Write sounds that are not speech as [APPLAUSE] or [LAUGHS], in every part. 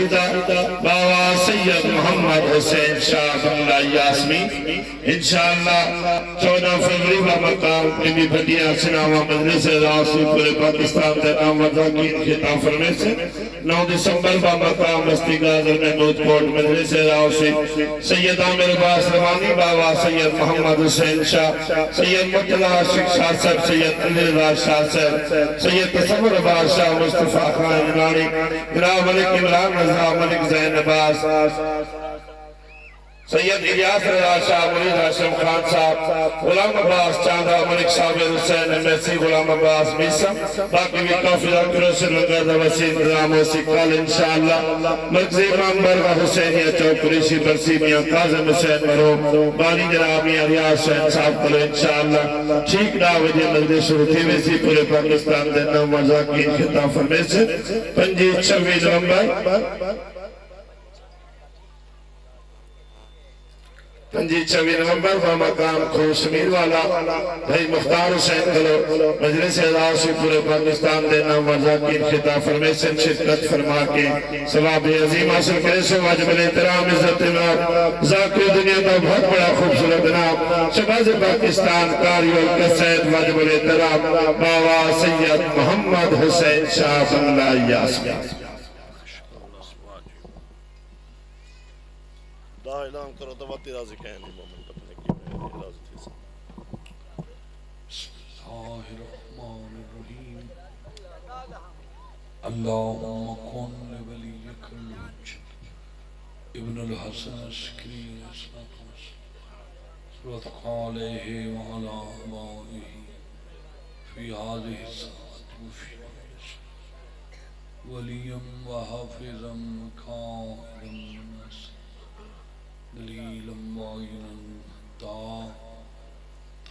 बाबा सैयद मोहम्मद हुसैन शाह यासमी इंशाअल्लाह चौदह फरवरी का मकाम बीबी भटिया सिनावा मजलिस रासी पूरे पाकिस्तान के नाम खिताब फरमे से 9 दिसंबर का मकाम बस्ती गाजर में नूतकोट मजलिस रासी सैयद आमिर अब्बास रवानी, बाबा सैयद मोहम्मद हुसैन शाह। सैयद मुतला आशिक शाह सैयद अली राज शाह साहब। सैयद तसव्वुर अब्बास शाह मुस्तफ़ा खान ईरानी जनाब मलिक इमरान रजा मलिक जैन अब्बास सैयद इलियास रजा शाह मुरीद हाशिम खान साहब, गुलाम अब्बास चांदा, मलिक साबिर हुसैन एमएससी गुलाम अब्बास मीसा बाकी भी काफ़ी से लंगर दवसी इंतज़ाम हो सिकल इंशाअल्लाह। मर्कजी इमाम बरगा हुसैनिया चौक कुरैशी बरसी मियाँ काजिम हुसैन मरो बानी जनाब मियाँ रियाज हुसैन साहब को इंशाअल्लाह। ठीक ना बजे मजलिस शुरू थी वैसी पूरे पाकिस्तान दे नव मजाकीन खिताब फरमे से 25 26 नवंबर पंजी छब्बीस नवंबर का मकाम खोशमीर वाला। भाई मुख्तार हुसैन गलो मजलिस से पूरे पाकिस्तान दे नाम वजाकीन खिताब फरमे से शिरकत फरमा के सवाब अजीम हासिल करे, से वाजिब एहतराम इज़्ज़त इमाम जाकिर दुनिया का बहुत बड़ा खूबसूरत नाम, शबाज पाकिस्तान कारी कसैद वाजिब एहतराम बाबा सैयद मोहम्मद हुसैन शाह बंगला यासमीन। दा ऐलान करो तो बात राज़ी कहें नहीं मोमेंट अपने की में राज़ी थी सब बिस्मिल्लाहिर्रहमानिर्रहीम अल्लाहुम्मा कुन लिवलियक अल-हुज्जत इब्न अल-हसन अस्करी सल्लल्लाहु अलैहि व अला आलिहि फ़ी हादिहि साअत व फी वलियम व हाफिज़म काइम नस दलीलम वाइनन ता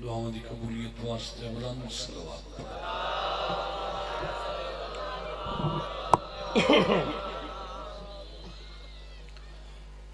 दुआओं की कबूलियत वास्ते बुलंद सलवात [LAUGHS]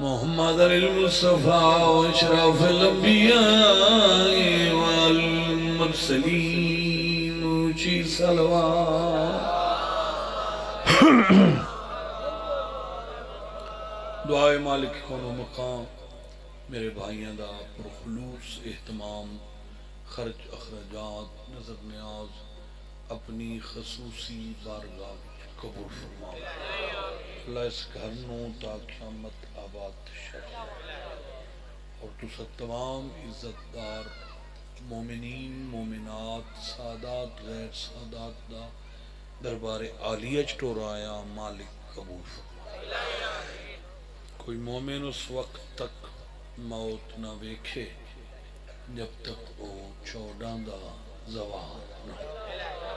मोहम्मद मुस्तफ़ा शराफ सलीम ऊँची सलवा दुआए मालिक कोनो मकाम, मेरे भाइयों का पुरखलूस अहतमाम खर्च अखराजात, नज़र न्याज, अपनी खसूसी बारगाह कबूल फरमा अल्लाह इस घर क़यामत आबाद और तुसा तमाम इज्जतदार मोमिनीन, मोमिनात, सादात, गैर सादात दा दरबार आलिया च मालिक कबूल कोई मोमिन उस वक्त तक मौत न वेखे, जब तक वो चौदह का जवान न।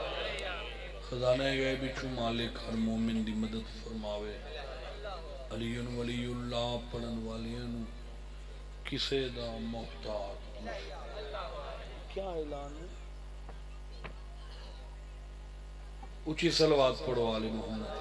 खजाने गए बिचू मालिक, हर मोमिन की मदद फरमावे। अलीन वलीउल्लाह पढ़न वालियाँ किसे दा मोहताज क्या ऐलान पढ़ो आले मोहम्मद।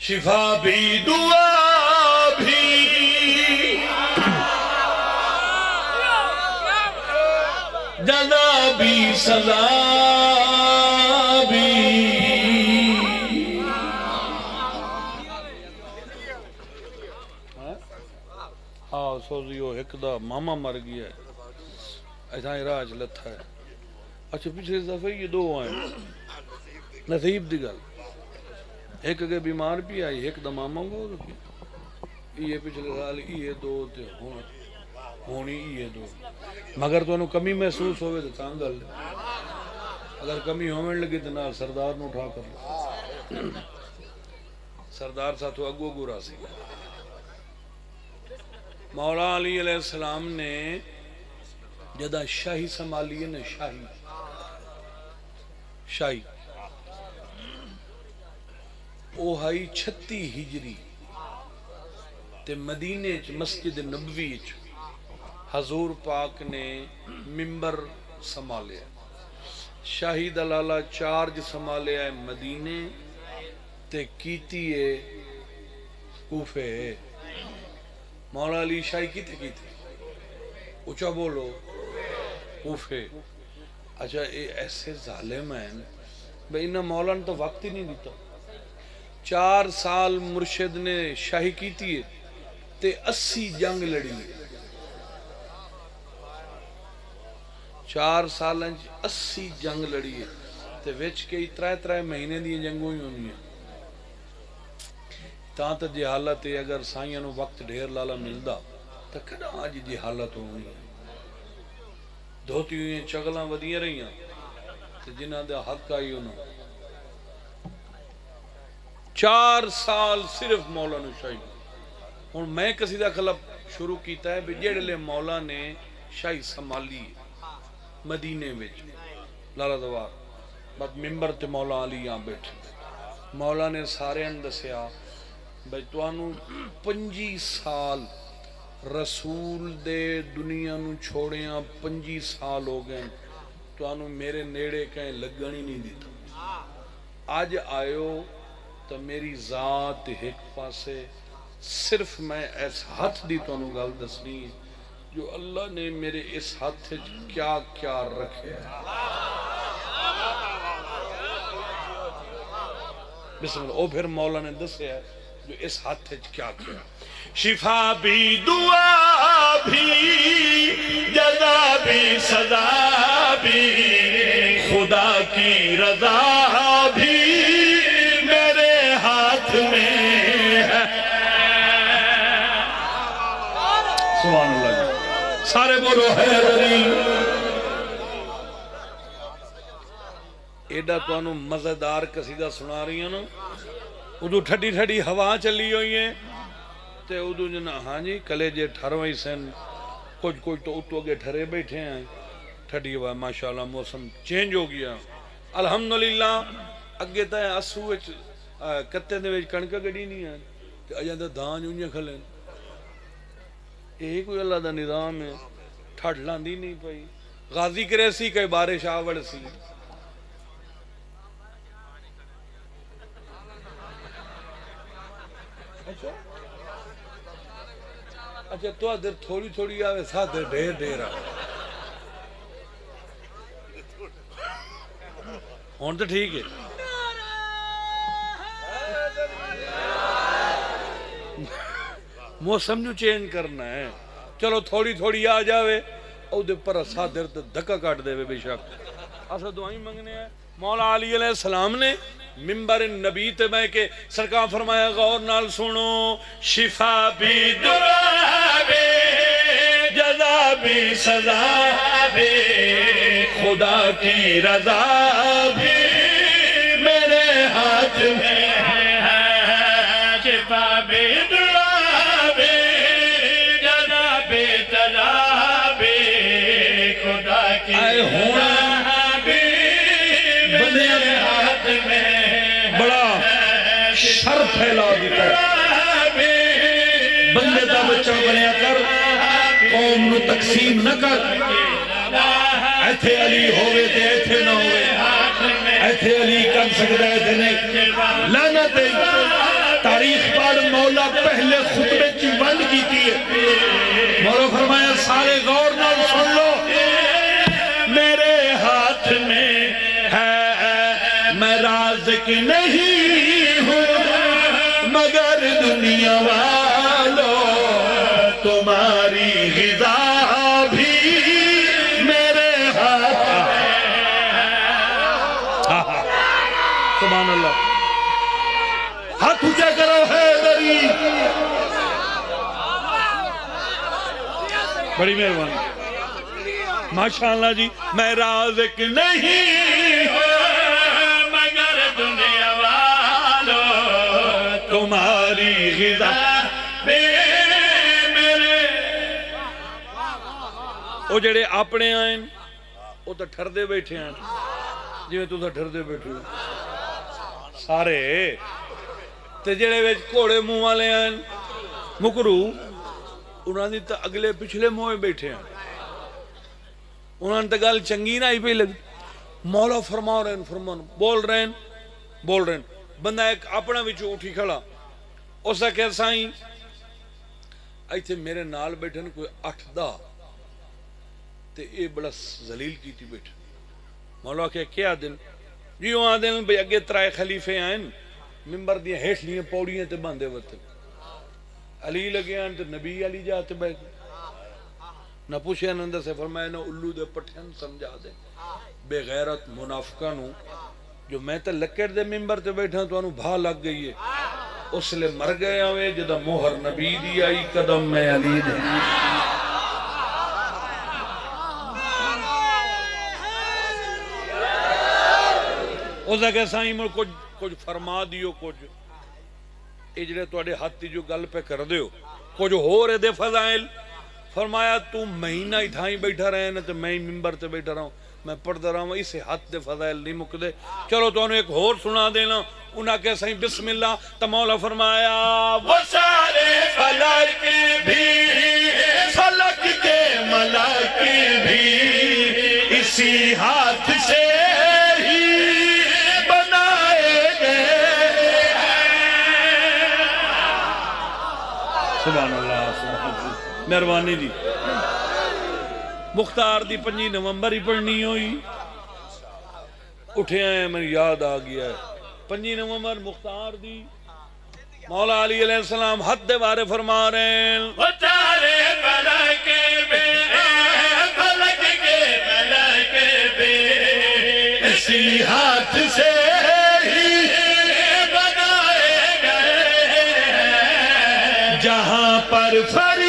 शिफा भी दुआ भी। जदा भी, सजा भी। हाँ सोजियो एक मामा मर गया ऐसा राज लथा है। अच्छा पिछले दफे ये दो आए। नसीब दी गल। एक के बीमार भी आई, एक दमा मंगो ये पिछले साल ये दो ते होनी ये दो। मगर तुम तो कमी महसूस होवे तो गल अगर कमी होने लगी तो ना सरदार न उठा कर लो। सरदार साथों अगो गुरा सी मौला अली सलाम ने जदा शाही संभाली ने शाही शाही। आई छत्ती हिजरी। ते मदीने च, मस्जिद नबवी च, हजूर पाक ने मिम्बर संभालिया। शाही दलाला चार्ज संभालिया मदीने, ते कीती है कूफे। मौला अली शाही कित की थी उचा बोलो, कूफे। अच्छा ये ऐसे जालिम है। भाई इन्हें मौला ने तो वक्त ही नहीं दिता। ਚਾਰ ਸਾਲ ਮੁਰਸ਼ਿਦ ਨੇ ਸ਼ਾਹੀ ਕੀਤੀ ਹੈ ਤੇ 80 ਜੰਗ ਲੜੀ ਹੈ 4 ਸਾਲਾਂ 'ਚ 80 ਜੰਗ ਲੜੀ ਹੈ ਤੇ ਵਿੱਚ ਕਈ ਤਰੇ ਤਰੇ ਮਹੀਨੇ ਦੀਆਂ ਜੰਗਾਂ ਹੀ ਹੋਣੀਆਂ। ਤਾਂ ਤਾਂ ਜੇ ਹਾਲਤ ਹੈ ਅਗਰ ਸਾਈਆਂ ਨੂੰ ਵਕਤ ਢੇਰ ਲਾਲਾ ਮਿਲਦਾ, ਤਾਂ ਕਿਹੜਾ ਅੱਜ ਦੀ ਹਾਲਤ ਹੋਣੀ ਧੋਤੀ ਹੋਈਆਂ ਚਗਲਾਂ ਵਧੀਆਂ ਰਹੀਆਂ ਤੇ ਜਿਨ੍ਹਾਂ ਦਾ ਹੱਕ ਆਈ ਉਹਨਾਂ ਚਾਰ ਸਾਲ ਸਿਰਫ ਮੌਲਾ ਨੂੰ। ਸ਼ਾਹੀ ਹੁਣ ਮੈਂ ਕਿਸੇ ਦਾ ਖਿਲਾਫ ਸ਼ੁਰੂ ਕੀਤਾ ਹੈ ਵੀ ਜਿਹੜੇ ਮੌਲਾ ਨੇ ਸ਼ਾਹੀ ਸੰਭਾਲੀ ਮਦੀਨੇ ਵਿੱਚ, ਲਾਲਾ ਦਵਾਰ ਬਸ ਮਿੰਬਰ ਤੇ ਮੌਲਾ ਅਲੀ ਆ ਬੈਠੇ। ਮੌਲਾ ਨੇ ਸਾਰਿਆਂ ਨੂੰ ਦੱਸਿਆ ਬਈ ਤੁਹਾਨੂੰ 25 ਸਾਲ ਰਸੂਲ ਦੇ ਦੁਨੀਆ ਨੂੰ ਛੋੜਿਆ 25 ਸਾਲ ਹੋ ਗਏ ਤੁਹਾਨੂੰ ਮੇਰੇ ਨੇੜੇ ਕਹੀਂ ਲੱਗਣ ਹੀ ਨਹੀਂ ਦਿੱਤਾ। ਅੱਜ ਆਇਓ ਤਾਂ ਮੇਰੀ ਜ਼ਾਤ ਇੱਕ ਪਾਸੇ ਸਿਰਫ ਮੈਂ ਇਸ ਹੱਥ ਦੀ ਤੁਹਾਨੂੰ ਗੱਲ ਦੱਸਣੀ ਹੈ ਜੋ ਅੱਲਾ ਨੇ ਮੇਰੇ ਇਸ ਹੱਥ ਵਿੱਚ ਕਿਆ ਕਿਆ ਰੱਖਿਆ ਬਿਸਮਿਲ੍ਲਾ ਉਹ ਫਿਰ ਮੌਲਾ ਨੇ ਦੱਸਿਆ ਜੋ ਇਸ ਹੱਥ ਵਿੱਚ ਕਿਆ ਕਿਆ शिफा भी दुआ भी जजा भी सदा भी खुदा की रजा बोलो, हैदरी एडा तुम मज़ेदार कसीदा सुना रही हूँ उदू ठडी ठडी हवा चली हुई है तो उदू जना हाँ जी, कलेजे ठरवई सन। कुछ कुछ तो उतो अगे ठरे बैठे हैं। ठडी हुआ माशाल्लाह, मौसम चेंज हो गया। अलहमदुल्ला अगे तो असू कत्ते कणक कड़ी नहीं है अजा तो धान उन्हें खलन। यही कोई अल्लाह का निज़ाम है। ठट लादी नहीं पई। गाजी करे सी कई बारिश आवड़ सी। अच्छा तो देर थोड़ी थोड़ी आवे सा देर ढेर ढेर हूँ तो ठीक है। मौसम चेंज करना है। ਮੌਸਮ ਨੂੰ ਚੇਂਜ ਕਰਨਾ ਹੈ ਚਲੋ ਥੋੜੀ ਥੋੜੀ ਆ ਜਾਵੇ ਉਹਦੇ ਪਰ ਸਾਦਰ ਤੇ ਧੱਕਾ ਕੱਟ ਦੇਵੇ ਬੇਸ਼ੱਕ ਅਸਾਂ ਦੁਆਈ ਮੰਗਨੇ ਆ ਮੌਲਾ ਅਲੀ ਅਲੈਹ ਸਲਾਮ ਨੇ मिंबर नबी ते मैं के सरकार फरमाया गौर नाल सुनो शिफा भी दुआ भी जजा भी सजा भी खुदा की रजा भी मेरे हाथ में फैला दिता बंदे का बच्चा बनया कर, कौम नु तकसीम न कर। अली होवे ते इथे ना होवे। इथे अली कर सकता है इथे नहीं। लानत है। तारीख पर मौला पहले खुतबे की बंद की थी मौला फरमाया, सारे गौर नाल सुन लो। मेरे हाथ में है, मैं राज़िक नहीं। दुनिया वालों, तुम्हारी गिजा भी मेरे हाथ सुभान अल्लाह हाथ करो है दरी बड़ी मेहरबानी। माशाल्लाह जी, मैं राज़िक नहीं ਸਾਰੀ ਗਿਜ਼ਾ ਬੇ ਮੇਰੇ। ਉਹ ਜਿਹੜੇ ਆਪਣੇ ਆਏ ਉਹ ਤਾਂ ਠਰਦੇ ਬੈਠੇ ਆਣ ਜਿਵੇਂ ਤੂੰ ਤਾਂ ਠਰਦੇ ਬੈਠੇ ਸਾਰੇ। ਤੇ ਜਿਹੜੇ ਵਿੱਚ ਘੋੜੇ ਮੂੰਹ ਵਾਲੇ ਆਣ ਮੁਕਰੂ, ਉਹਨਾਂ ਦੀ ਤਾਂ ਅਗਲੇ ਪਿਛਲੇ ਮੋਏ ਬੈਠੇ ਆ। ਉਹਨਾਂ ਨੂੰ ਤਾਂ ਗੱਲ ਚੰਗੀ ਨਾ ਆਈ ਪਈ ਲੱਗ। ਮੌਲਾ ਫਰਮਾ ਰਹੇ ਨੇ ਫਰਮਾਨ ਬੋਲ ਰਹੇ ਨੇ ਬੋਲ ਰਹੇ ਨੇ ਬੰਦਾ ਇੱਕ ਆਪਣਾ ਵਿੱਚ ਉਠੀ ਖੜਾ उस आख्या साई इतने मेरे नाल बैठे कोई अठ दा ते ये बड़ा जलील की बैठ मौलो आख्या क्या दिन जी वो आदि भाई अगे त्राए खलीफे आए मिम्बर देठलियाँ हेठलियाँ पौड़ियाँ ते बांधे वत अली लगे आन तो नबी अली जाते बैठ ना पूछे आनंद से फरमाया ना उल्लू दे पठन समझा दे बेगैरत मुनाफका जो मैं तो लकड़ दे मिम्बर से बैठा तो भा लग गई है उसले मर गया वे, जद मोहर नबी दी आई, कदम मैं अली दे। साई मुझे कुछ कुछ फरमा दियो, कुछ ये जो हाथी जो गल पे कर दो कुछ होर ए फजाइल। फरमाया, तू महीना ही थाई बैठा रहे, ना तो मैं ही मिम्बर से बैठा रहा मैं पढ़ता रहा इसे हाथ के फजाइल नहीं मुकते चलो तो एक होर सुना देना। उन्हें आख्या सही बिस्मिल्ला तो मौला फरमाया वो सारे फलक भी फलक के मलक भी, इसी हाथ से मेहरबानी जी। मुख्तार दी पंजी नवंबर ही पढ़नी हुई। उठे आए मैंने याद आ गया है। पंजी नवंबर, मुख्तार दी। मौला अली सलाम हद दे बारे फरमा रहे हैं। में के पे हाथ से ही जहाँ पर फरिश्तों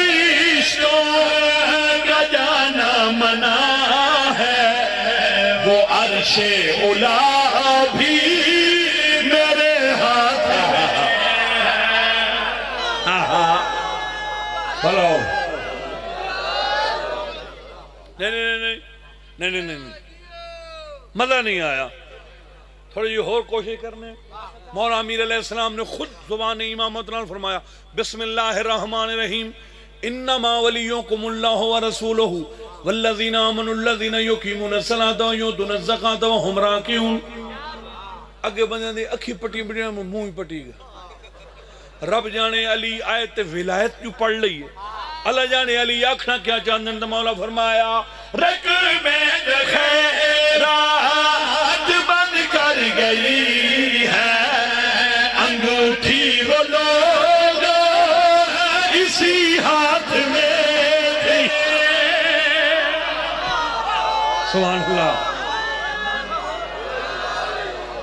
मना है, वो अरशे उला भी मेरे हाथ बोलो। नहीं नहीं नहीं नहीं नहीं नहीं नहीं मज़ा नहीं आया। थोड़ी और कोशिश करने। मौला अमीर अलैहिस्सलाम ने खुद ज़ुबान इमामत फरमाया, बिस्मिल्लाहिर्रहमानिर्रहीम, इन्नमा वलियुकुमुल्लाहु व रसूलुहु। वल्लज़ीना आमनुल्लज़ीना युकीमुनस्सलाता व युतुन ज़काता व हुम राकिऊन अगे बंदे दी अखी पट्टी बड़ी मुँह ही पट्टी गया रब जाने अली आयत विलायत क्यों पढ़ ली है अल्लाह जाने अली आखना क्या चांदन तो मौला फरमाया रक में खैरात बन कर गई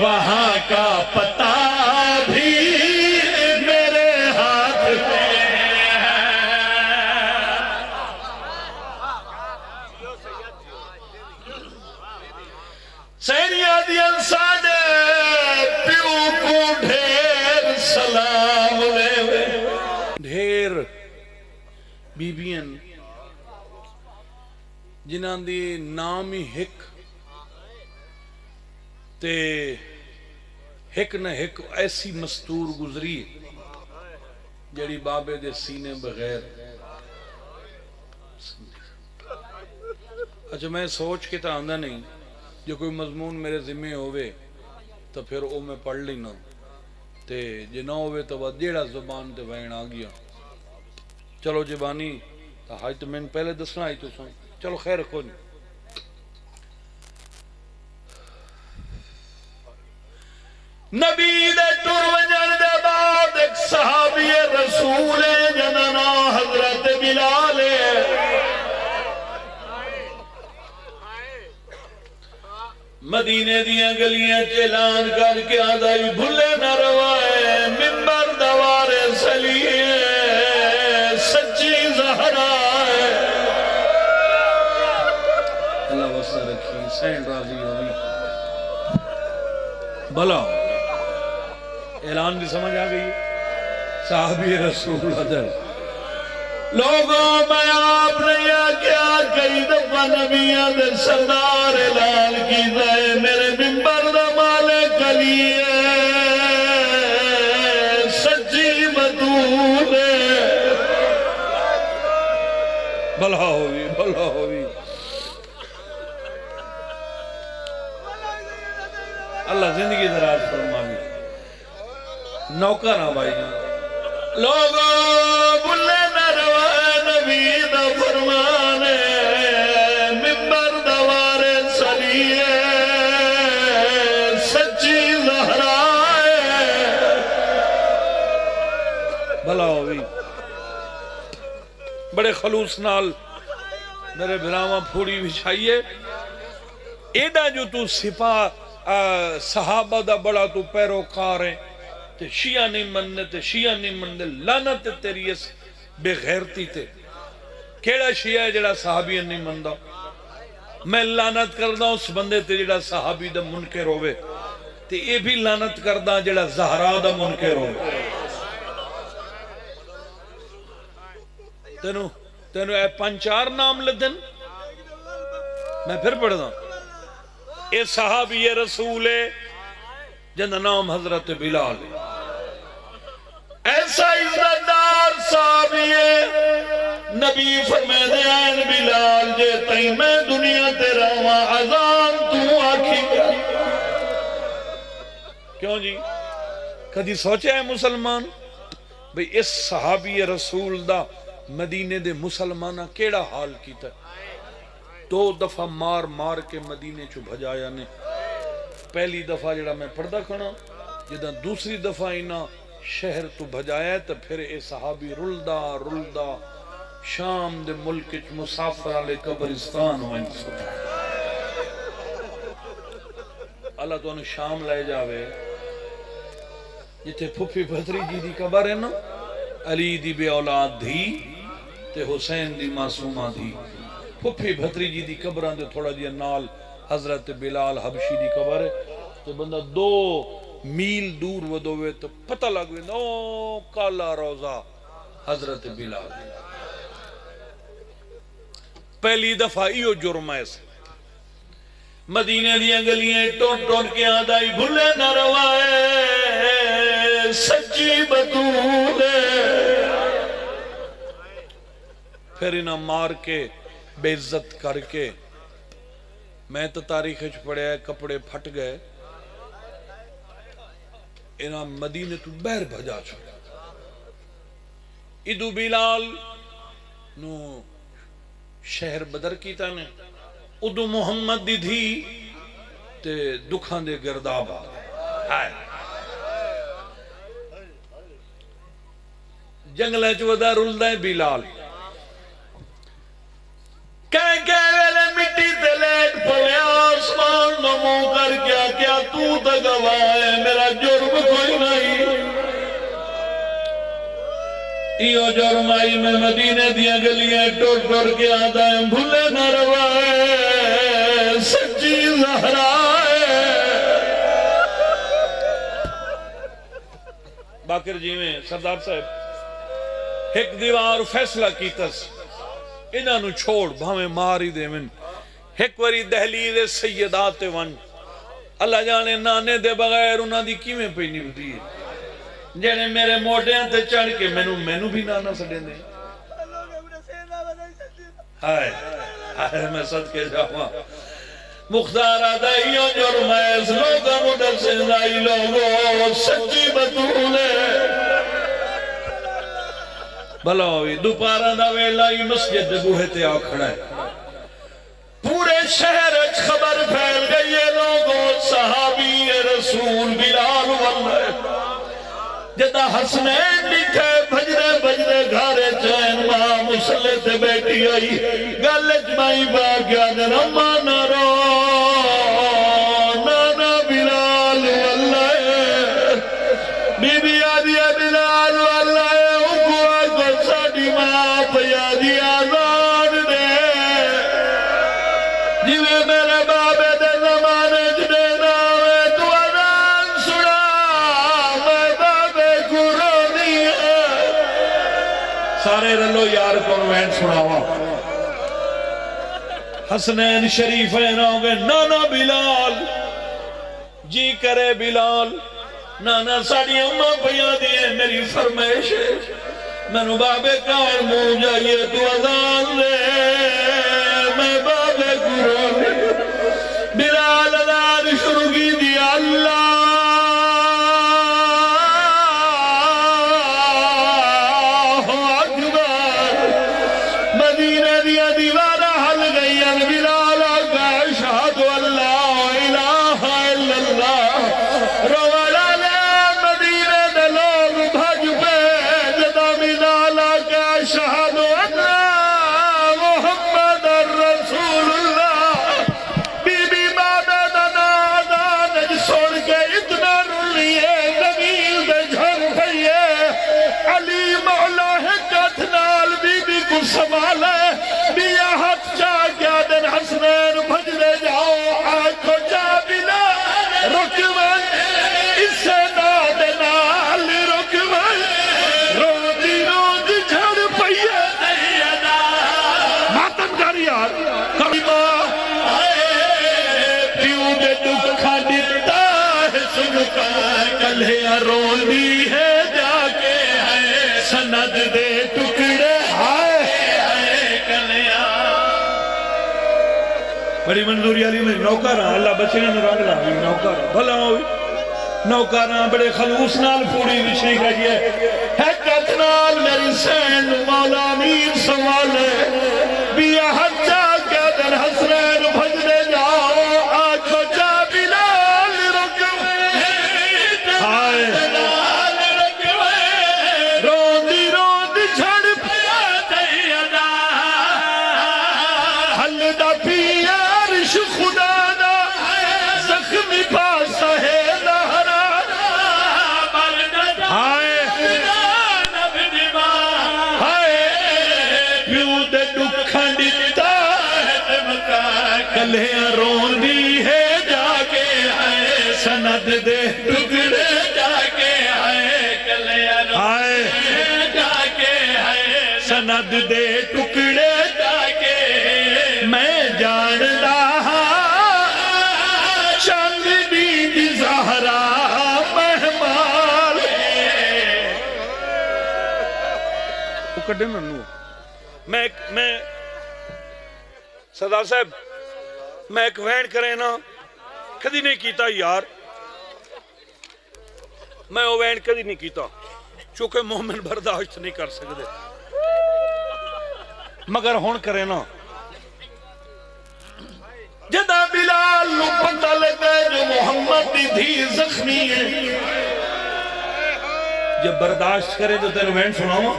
वहां का पता भी मेरे हाथ में है सैनिया दिया साडे प्यू को ढेर सलाम ले ढेर ਬੀਬੀਆਂ ਜਿਨ੍ਹਾਂ ਦੀ ਨਾਮ ਹੀ ਹਿੱਕ ਤੇ एक न एक ऐसी मस्तूर गुजरी, जड़ी बाबे दे सीने बगैर। अच्छा मैं सोच के तो आंदा नहीं, जो कोई मजमून मेरे जिम्मे होवे तो फिर वो मैं पढ़ लेना। ते जे ना होवे तो वह जेड़ा ज़ुबान ते वहन आ गया। चलो जबानी तो तो मैंने पहले दसना आई तो चलो खैर, कोई नबी दे तुर वज़न दे बाद एक सहाबी रसूल है जना हज़रत बिलाल है। मदीने दिया गलिया च करके आदा ही भूले न रवाए मिम्बर दवारे सली सच्ची जहरा है। अल्लाह वसा रखी सैन राज़ी होगी भला ऐलान भी समझ आ गई। साहबी रसूल अदर लोगों, में आपने यह क्या कई दफ़ा नबिया सरदार लाल की मेरे मिंबर दाले माले नौकर हाँ भाई। लोगों बुल्ले नबी दा फरमान मिंबर दवारे सलिए सच्ची जहरा है। भला होगी बड़े खलूस नाल मेरे भरावा फूड़ी विछाइए एडा जो तू सिपा सहाबा दा बड़ा तू पैरोकार है। ते शिया नहीं मनने, ते शिया नहीं मनने लानत है तेरी इस बेगैरती ते। केड़ा शिया है जेड़ा सहाबी नहीं मनदा? मैं लानत करदा उस बंदे ते जेड़ा सहाबी दा मुनकर होवे ते ये भी लानत करदा जेड़ा जहरा दा मुनकर होवे तेनू तेनू ए पंज चार नाम लदन मैं फिर पढ़दा। ये साहबी ये रसूल है ज़िंदा नाम हज़रत बिलाल। है ऐसा इज्जतदार साहबी है नबी फरमाते हैं, बिलाल जे तई मैं दुनिया ते रवा अजान तू आखी। क्यों जी? कदी सोचा है मुसलमान? भाई इस सहाबी रसूल दा मदीने दे मुसलमाना केड़ा हाल कीता दो दफ़ा मार मार के मदीने चो भजाया ने। पहली दफ़ा जड़ा मैं पढ़दा खड़ा, जदा दूसरी दफ़ा इना शहर तो भजाया तो फिर ए सहाबी रुलदा रुलदा। शाम दे मुल्क मुसाफर वाले कब्रिस्तान वन अल्लाह तो शाम ले जावे। जिथे फुफी भतरी जी दी कबर है ना, अली दी बे औलाद धी ते हुसैन दी मासूमा धी फुफी भतरी जी दी कबरां थोड़ा जिहा नाल हज़रत बिलाल हबशी दी कबर है। ते बंदा दो मील दूर वदोवे तो पता लग वेंदा काला रोजा, हज़रत बिलाल। पहली दफ़ा इहो जुर्म है मदीने दियाँ गलियाँ टोट टोट के आदा ही भुले न रवाए, सच्ची बतूल फिर इन्हें मार के, बेइज्जत करके, मैं तो तारीख पढ़िया कपड़े फट गए। इन्हें मदीने तू बहर भजा छोड़ा इदू बिलाल शहर बदर कीता ने। उदू मुहम्मद दी धी ते दुखां दे गिरदाब आ गए। जंगल च वदा रुलदा है बिलाल। आसमान कर क्या क्या तू जुर्म कोई इो जुर्म आई मैं मदीने दिया गलियाँ टुर टुर के आता है भूले न सच्ची बाकर जी में सरदार साहब, एक दीवार फैसला कीतस इन्हों छोड़, भावे मार ही देवन एक बारी दहली दे ते वन। अल्लाह जाने नाने दे बगैर उन्होंने किवें पई निभदी है? जेने मेरे मोटियाँ ते चढ़ के मैनू मैनू भी नाना सडेंदे हाय हाय, मैं सदके जावा। मुख्तार आदाइयों जुर्मैस लोगों मुदस्से नाई लोगो सच्ची बतूल पूरे शहर खबर फैल गई है, लोगों, सहाबी, रसूल, बिलाल हसनैन दिखे भजरे भजरे घरे चैन, माँ मुसले बैठी आई। गल माई बा गया रम्मा न रो। सारे रलो यार कॉन्वेंट सुनावा। हसनैन शरीफ है नाओगे नाना बिलाल। जी करे बिलाल, नाना साड़ी अम्मा पिया दी है मेरी फरमाइश मैं बाबे कार मुँह जाइए तू अजान ले। बड़ी मंजूरी वाली मेरी नौकर हाँ अल्लाह बचे ने रंग ला नौकर भला हो नौकर बड़े खलूस नाल पूरी विछड़ी गई है। मेरी सैन, मौला मीर संभाले दे टुकड़े जाके आए आए। जाके आए सनद दे टुकड़े जाके। मैं जानदा चंद बीज जहरा मेहमान मैं मैं सरदार साहब मैं एक वहन करे ना। कभी नहीं किया यार। मैं वो वैन कभी नहीं किया चूँकि मोमिन बर्दाश्त नहीं कर सकते मगर हुन करे ना। जदा बिलाल नु पता लगा जो मोहम्मद दी धी जख्मी है। जब बर्दाश्त करे तो तेरे वैन सुनावा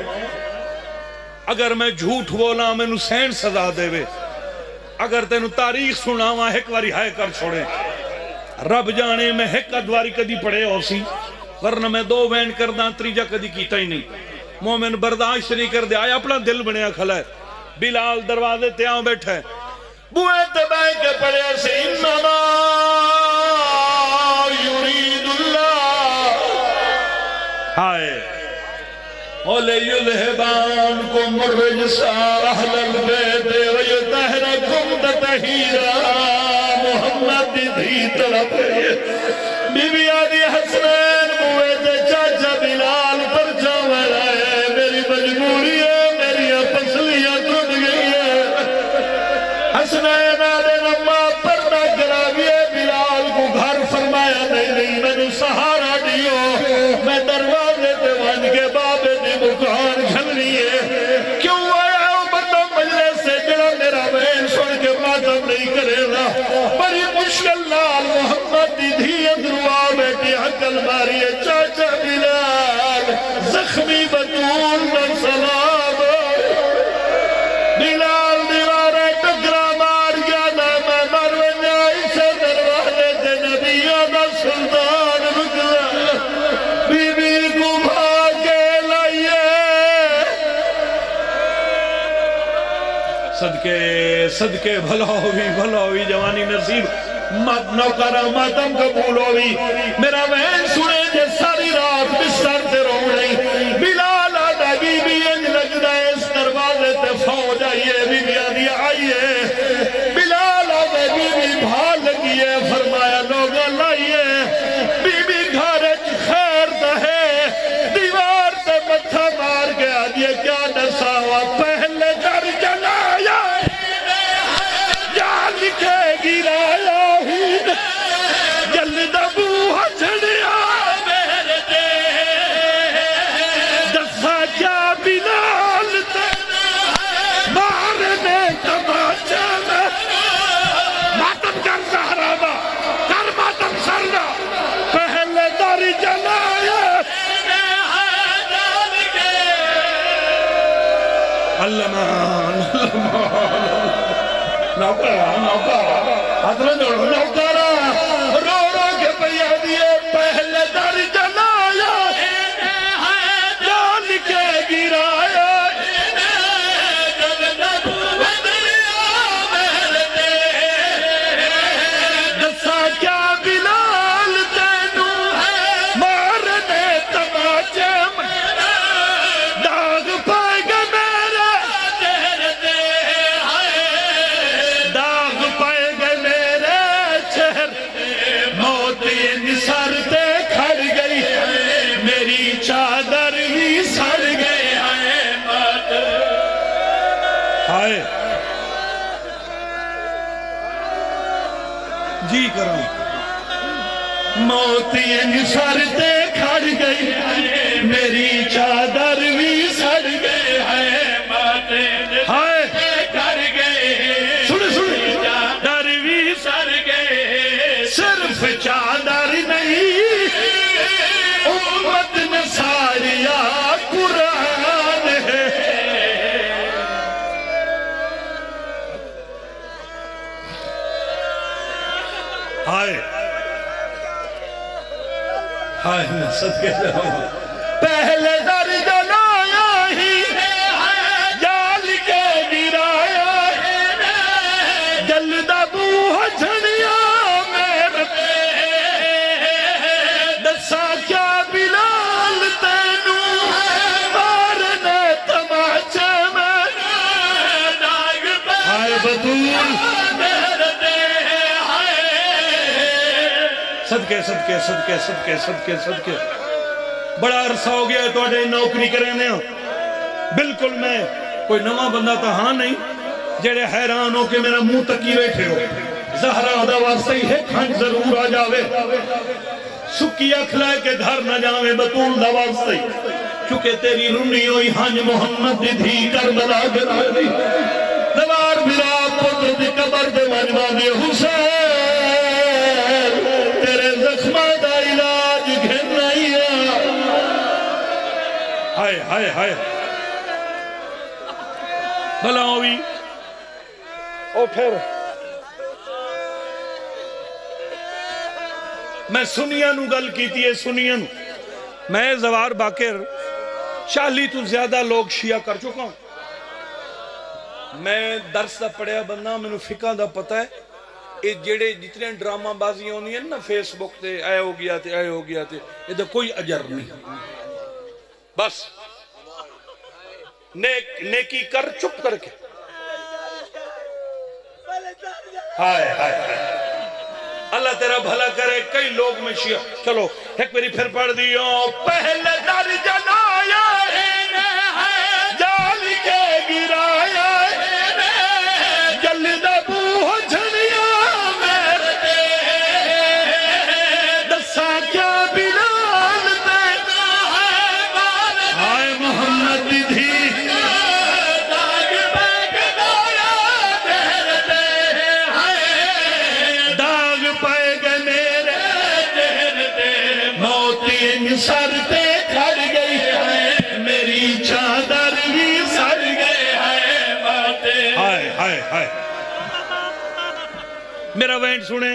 अगर मैं झूठ बोला मैनू सहन सजा देवे। अगर तेन तारीख सुनावा एक बारी हाय कर छोड़े। रब जाने मैं एक अदवारी कदी पढ़े हो सी वरना मैं दो वैन करदा, त्रीजा कदी कीता ही नहीं। मोमिन बर्दाश्त नहीं कर दिया अपना दिल बनया खला है। बिलाल दरवाजे ते आ बैठा है। बुए ते बह के पढ़िया सी हाय। ओले को साहलल बेते वय तहरकुम तहीरा मोहम्मद दी बीबी आदि ते चाचा बिलाल पर जावे मेरी मजबूरी है मेरी पसलियाँ टूट गई है। हसनैन चाचा बिलाल जख्मी में सलाम बिलाल टकरा मार गया ना मैं मर इसे दरवाजे का सुल्तान बीबी को सदके सदके भला होवी भला जवानी नसीब मत नौकरा मातम कबूल होवी मेरा नौकरा मौत है ते सदके पहले दर जलाया ही जाल के गिराया जलदा बूहा झड़िया मेरे दसा क्या बिलाल तेनू मारने तमाचे में। हाय बतूल सदके सदके सदके सदके सदके सदके। बड़ा अरसा हो गया थोड़े नौकरी करें बिल्कुल मैं, कोई नवा बंदा तो हाँ नहीं। जेड़े हैरान हो के मेरा मुँह तकी बैठे हो। जहरा ही है खंड ज़रूर आ जावे। अख के घर न जावे, बतूल चुके तेरी हुई, हंज मोहम्मद कर दवार बिरा पुत्र दी कबर दे मनवा दे हुसैन। दा इलाज घेरना ही हाय हाय हाय। भला भी ओ फिर। मैं सुनिया गल की है सुनिया मैं जवार बाकिर चाली तो ज़्यादा लोग शिया कर चुका हूँ। मैं दरस का पढ़िया बंदा मैनू फिका का पता है जेड़े जितने ड्रामाबाजियाँ होंगे ना फेसबुक से ऐ हो गया ते ऐ हो गया ते ये कोई अजर नहीं बस ने, नेकी कर चुप करके हाय हाय अल्लाह तेरा भला करे कई लोग में शिया चलो एक मेरी फिर पढ़ दियो पहले दर्जन मेरा वैन सुने,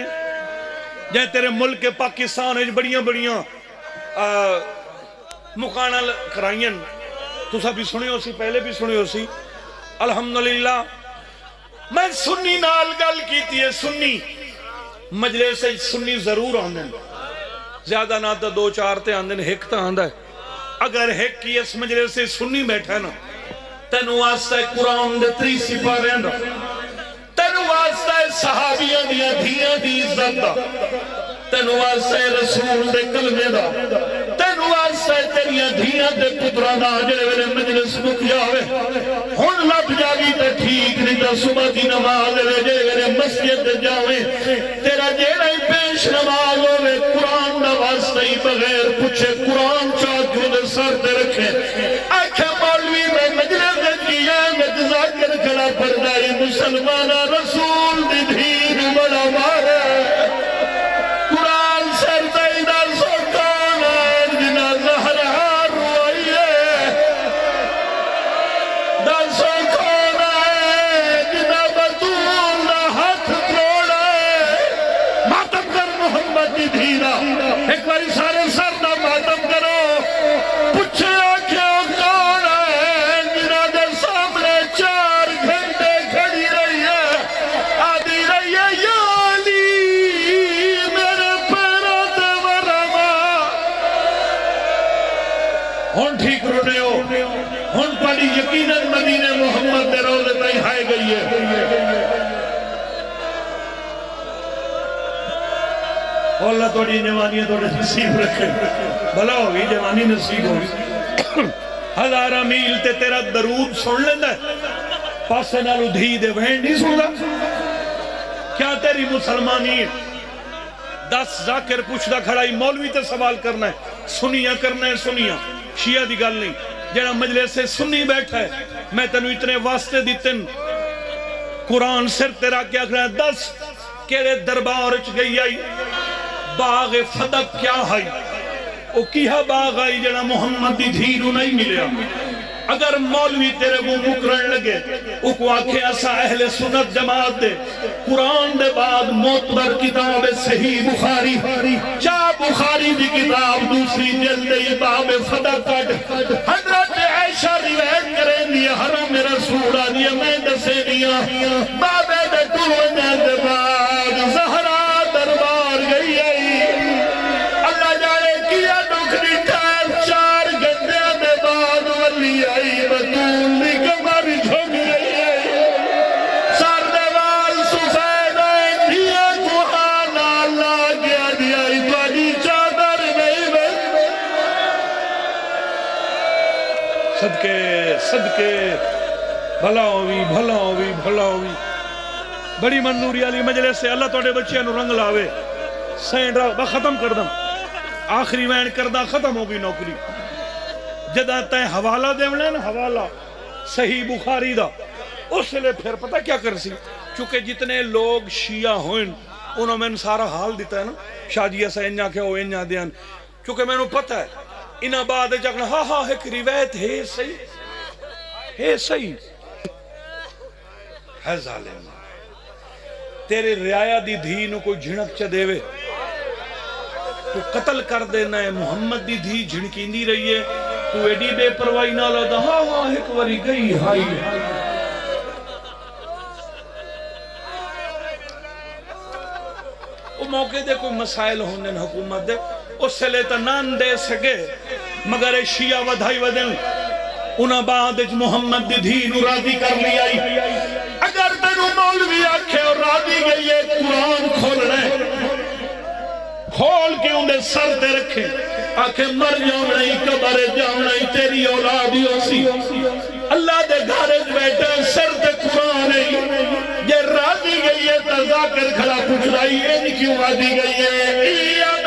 जै तेरे मुल्क पाकिस्तान बड़ियाँ बड़ियाँ मुकाना कराइयाँ तुसा भी सुनियो सी, पहले भी सुनियो सी। अल्हम्दुलिल्लाह, मैं सुन्नी नाल गल कीती है सुन्नी। मजले से सुन्नी ज़रूर आंदे ज़्यादा ना तो दो चार ते आंदे हिक तो आंदा है अगर हिक की इस मजले से सुन्नी बैठा ना, तेन वास्ते कुरान दे त्री सिपारे ठीक नहीं नमाज़ मस्जिद नमाज़ ही बगैर पूछे कुरान चाचू सर रखे। परदाई मुसलमान अल्लाह थोड़ी नसीब रखे। भला जवानी नसीब मील ते तेरा दरूद सुन दे नहीं क्या तेरी मुसलमानी दस खड़ा ही मौलवी ते सवाल करना है। सुनिया करना है, सुनिया। शिया गल नहीं। से सुनी बैठा है, मैं तेन इतने वास्ते दिते। कुरान सिर तेरा क्या है, दस केड़े दरबार च गई आई। बाग फदक क्या है? ओ किहा बाग आई जेड़ा मोहम्मद दी धी नहीं मिलिया। अगर मौलवी तेरे मुँह मुकरण लगे उको आखे, असा अहले सुन्नत जमात दे। कुरान दे बाद मोतबर किताब सही बुखारी। चा बुखारी दी किताब दूसरी जल्द ही बाब फदा कट हज़रत आयशा रिवायत करें दी हरम मेरा सूरा दी मैं दसे दिया। बाबे दे टूने दे बाद सदके सदके। भला होवी भला होवी भला होवी बड़ी मंजूरी वाली मजले से अल्लाह थोड़े बच्चिया रंग लावे। सैंडा बा खत्म कर दम। आखिरी वैन कर दा खत्म हो गई नौकरी। जदा तय हवाला देवना ना, हवाला, सही बुखारी दा उसले फिर पता क्या कर सी क्योंकि जितने लोग शिया होन उन्होंने मैंने सारा हाल दिता है ना। शादी ऐसा इन्ना क्या हो इन्ना देन क्योंकि मैंने पता है इन बाद जगण हा हा एक रिवायत है, सही? हे, सही? है जालिम। तेरे रियाया दी धी नु कोई झिणक च देवे, तू कतल कर देना है, मोहम्मद दी धी झिणकींदी रही है, तू एडी बेपरवाही नाल दा हा हा एक वरी गई हाई हाई मौके दे कोई मसाइल होने हुकूमत दे। उसले तो नान दे सके, मगर शिया वधाई वदन उन्हें बाद मुहम्मद दीदी धी कर लिया आई। अगर तेन मौलवी आखे और राज़ी गई है, कुरान रहे खोल के उन्हें सर ते रखे। आखे, मर जाना नहीं, कबरे जाना नहीं, तेरी औलाद ही सी अल्लाह दे घर बैठे, सर ते कुरान है। जे राज़ी गई है तो जाकर खड़ा पूछ रही है क्यों राज़ी गई है?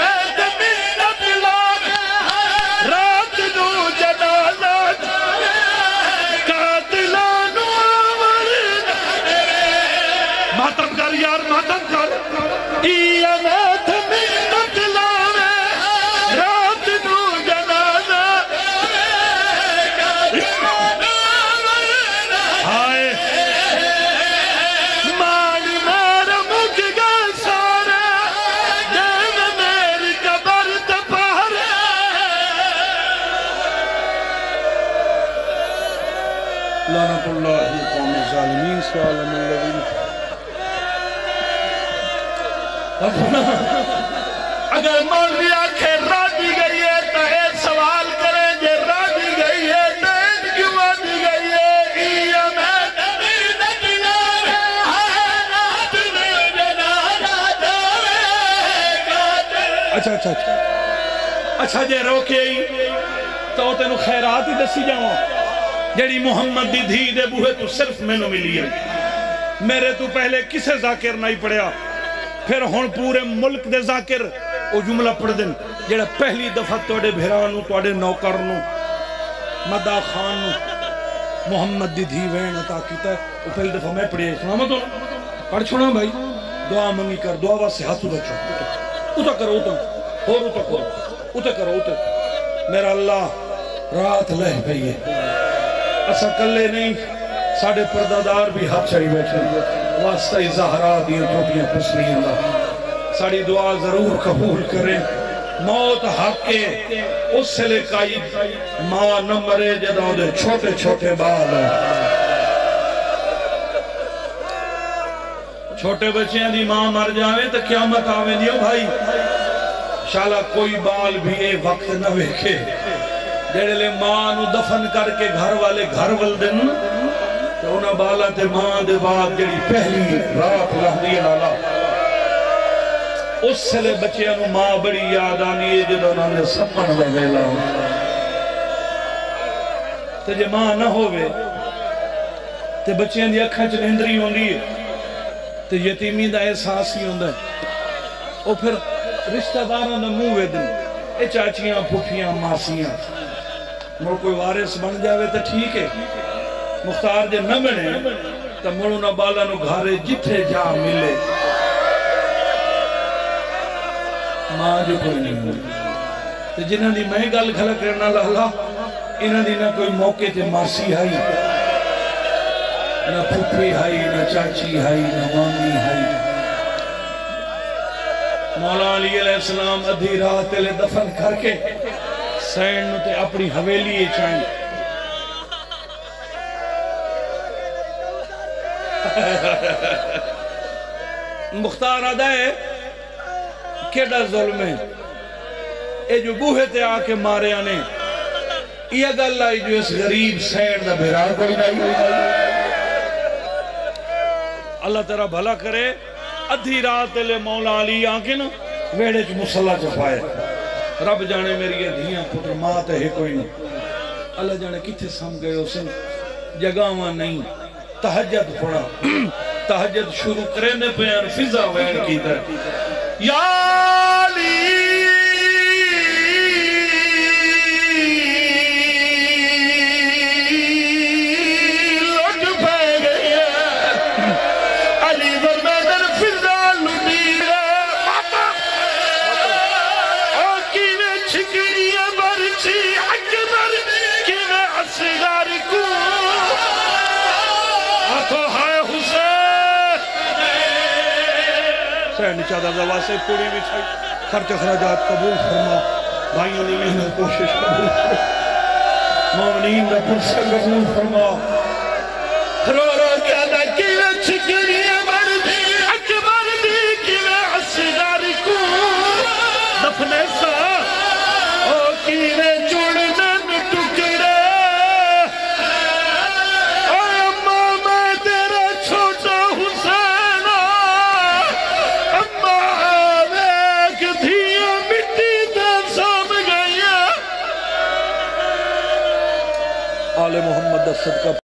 अच्छा अच्छा अच्छा। अच्छा जे रोके ही तो तेन खैरात ही दसी जाओ जेडी मुहम्मद की धी दे बूहे तू सिर्फ़ मैनू मिली है मेरे तू पहले किसे जाकिर नहीं पढ़िया फिर हूँ पूरे मुल्क दे जाकिर वो जुमला पढ़ दिन जेड़ा पहली दफ़ा तोड़े भेरा तोड़े नौकर मदा खान मुहम्मद की धी वेण अता किता वो पहली दफ़ा मैं पढ़े सुना मैं पढ़ छोड़ा भाई। दुआ मंगी कर, दुआ वास्ते हाथ उदा छोड़। उदा करो उदा और उतक करो उतक करो उतक मेरा अल्लाह रात लह गई है असा कले नहीं साढ़े परदादार भी हाथ चढ़ी बैठे वास्ता जहरा दिया टोटियाँ पसलियाँ का साड़ी दुआ ज़रूर कबूल करें मौत हाके उस काई माँ न मरे जदा छोटे छोटे बाल छोटे बच्चों की माँ मर जाए तो क्या मत क्यामत आवेंदी भाई शाला कोई बाल भी ये वक्त न वेखे। जेड़े माँ दफन करके घर वाले घर वल दिन तो उन्हें बाला ते माँ दे बाद जेड़ी पहली रात लहदी लाला उस उसले बच्चों माँ बड़ी याद आनी है जो उन्होंने सपन का वेला तो जे माँ ना होवे, ते बच्चों की अखा च नींदरी होंगी है तो यतीमी का एहसास ही होंगे और फिर रिश्तेदारों ने मुँह वेदन ये चाचियाँ, फुफियाँ, मासियाँ। मुड़ कोई वारिस बन जाए तो ठीक है। मुख्तार जे न बने तो मुड़ उन्होंने बालों घारे जिथे जा मिले। माँ जो कोई नहीं तो जिन्हों मैं गल खल करना लाला इन्हों ना कोई मौके से मासी आई ना फुफी आई ना चाची आई ना मामी आई मौलाम अधी रात दफन करके सैन अपनी हवेली चाहिए मुख्तार अदा केड़ा जुलम है? ये जो बूहे ते आके मारिया ने यह गल आई जो इस गरीब सैन का बेरान कोई अल्लाह तेरा भला करे अधी रात ले मौला अली आके ना वेड़े च मुसला च पाए। रब जाने मेरी धिया पुत्र, माँ तो है कोई नहीं। अल्लाह जाने कितने सम गए उसे जगावा नहीं। तहजद पढ़ा। तहजद शुरू करे ने पैन फिजा वैन की या नीचा दबदबा से पूरी भी खर्च खराजात कबूल फरमा। भाइयों ने मेहनत, कोशिश कबूल फरमा मोमिन का पुरस्कार कबूल फरमा। что такое